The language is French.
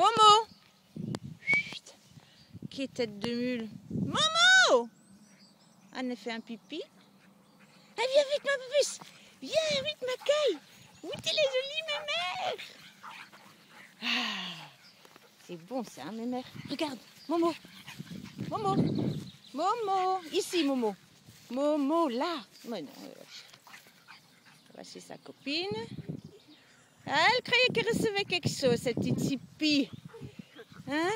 Momo. Chut. Qui est tête de mule Momo. Anne a fait un pipi. Ah, viens vite ma puce. Viens vite m'accueille Où t'es les jolie ma mère. Ah, c'est bon ça hein, ma mère. Regarde Momo. Momo. Momo. Ici Momo. Momo là. Mais non, Voici sa copine. Elle croyait qu'elle recevait quelque chose, cette petite hippie. Hein?